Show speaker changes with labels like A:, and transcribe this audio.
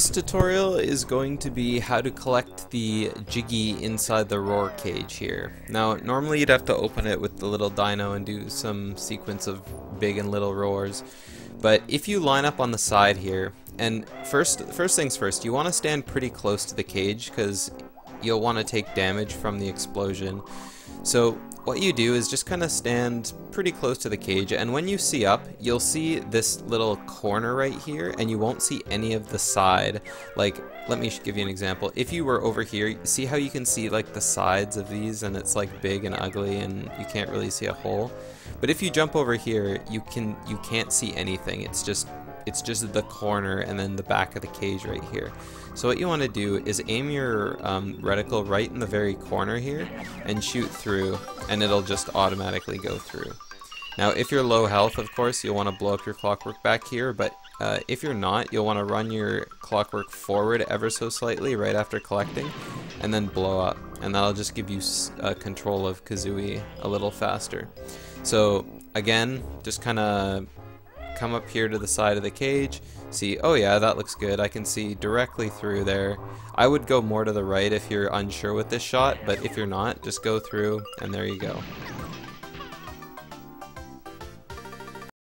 A: This tutorial is going to be how to collect the Jiggy inside the roar cage here. Now normally you'd have to open it with the little dino and do some sequence of big and little roars. But if you line up on the side here, and first, first things first, you want to stand pretty close to the cage because you'll want to take damage from the explosion. So what you do is just kind of stand pretty close to the cage and when you see up you'll see this little corner right here and you won't see any of the side. Like let me give you an example. If you were over here see how you can see like the sides of these and it's like big and ugly and you can't really see a hole? But if you jump over here you can you can't see anything. It's just it's just the corner and then the back of the cage right here. So what you want to do is aim your um, reticle right in the very corner here and shoot through and it'll just automatically go through. Now if you're low health of course you'll want to blow up your clockwork back here but uh, if you're not you'll want to run your clockwork forward ever so slightly right after collecting and then blow up and that'll just give you uh, control of Kazooie a little faster. So again just kind of come up here to the side of the cage, see, oh yeah, that looks good. I can see directly through there. I would go more to the right if you're unsure with this shot, but if you're not, just go through, and there you go.